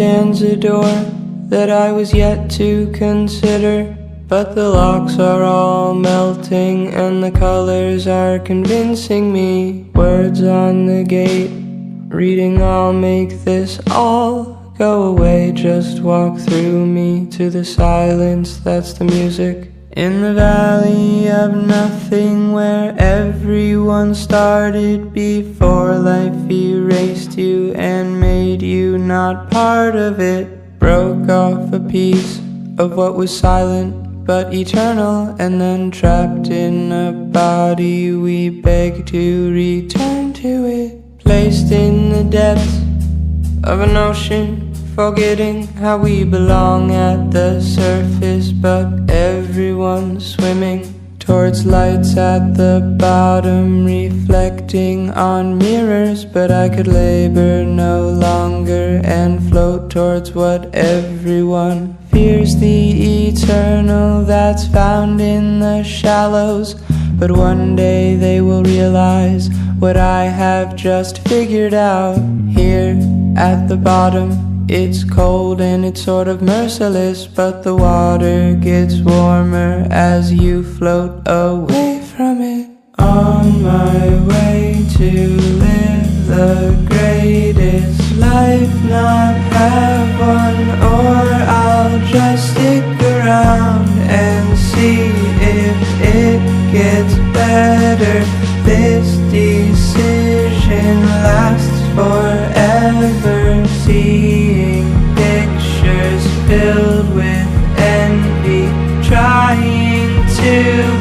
opens a door that I was yet to consider. But the locks are all melting and the colors are convincing me. Words on the gate, reading I'll make this all go away. Just walk through me to the silence, that's the music. In the valley of nothing where everyone started before life erased you and made you not part of it. Broke off a piece of what was silent but eternal, and then trapped in a body, we beg to return to it. Placed in the depths of an ocean, forgetting how we belong at the surface, but everyone's swimming towards lights at the bottom, reflecting on mirrors. But I could labor no longer and float towards what everyone fears the eternal that's found in the shallows. But one day they will realize what I have just figured out here at the bottom. It's cold and it's sort of merciless, but the water gets warmer as you float away from it. On my way to live the greatest life, not have one, or I'll just stick around and see if it gets better. With envy, trying to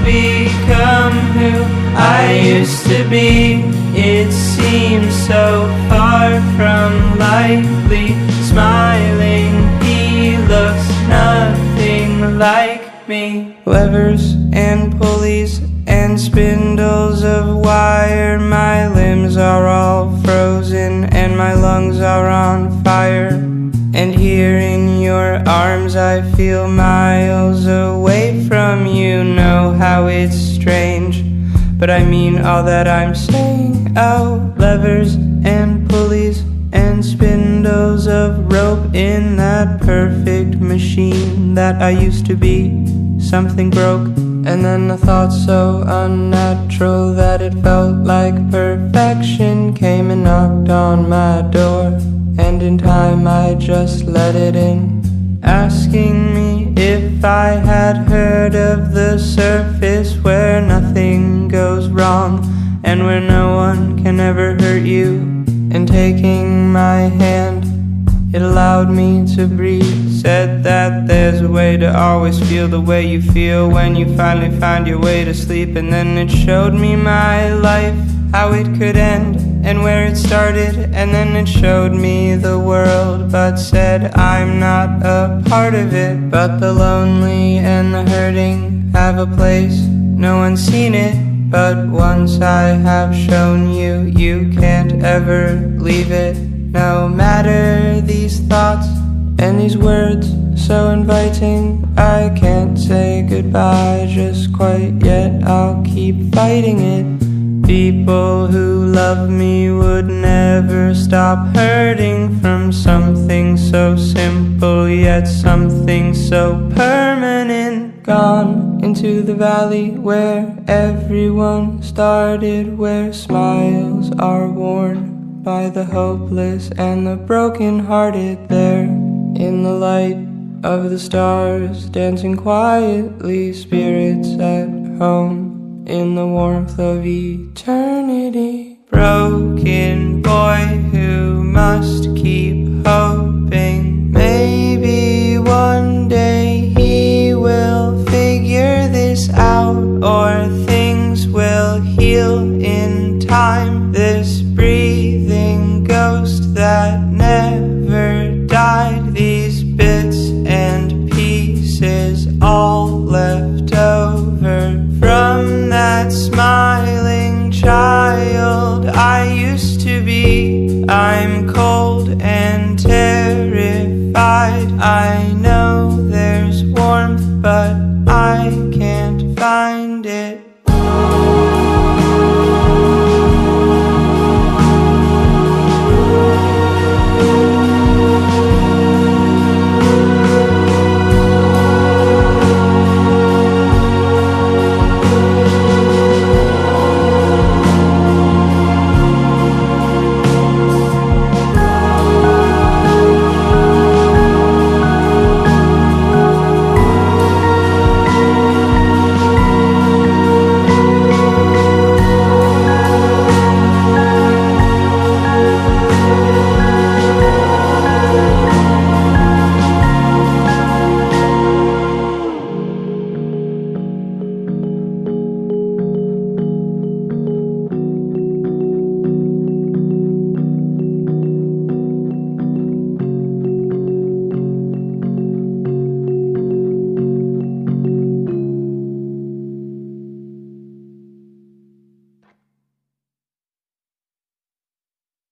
become who I used to be. It seems so far from likely. Smiling, he looks nothing like me. Levers and pulleys and spindles of wire. My limbs are all frozen and my lungs are on fire. And here in your arms, I feel miles away from you. Know how it's strange, but I mean all that I'm saying. Oh, levers and pulleys and spindles of rope in that perfect machine that I used to be. Something broke, and then a thought so unnatural that it felt like perfection came and knocked on my door. And in time, I just let it in, asking me if I had heard of the surface where nothing goes wrong and where no one can ever hurt you. And taking my hand, it allowed me to breathe. Said that there's a way to always feel the way you feel when you finally find your way to sleep. And then it showed me my life, how it could end, and where it started. And then it showed me the world, but said I'm not a part of it. But the lonely and the hurting have a place, no one's seen it. But once I have shown you, you can't ever leave it. No matter these thoughts and these words so inviting, I can't say goodbye just quite yet. I'll keep fighting it. People who love me would never stop hurting from something so simple yet something so permanent. Gone into the valley where everyone started, where smiles are worn by the hopeless and the broken-hearted. There, in the light of the stars, dancing quietly, spirits at home in the warmth of eternity. Broken boy who must keep hoping, I'm cold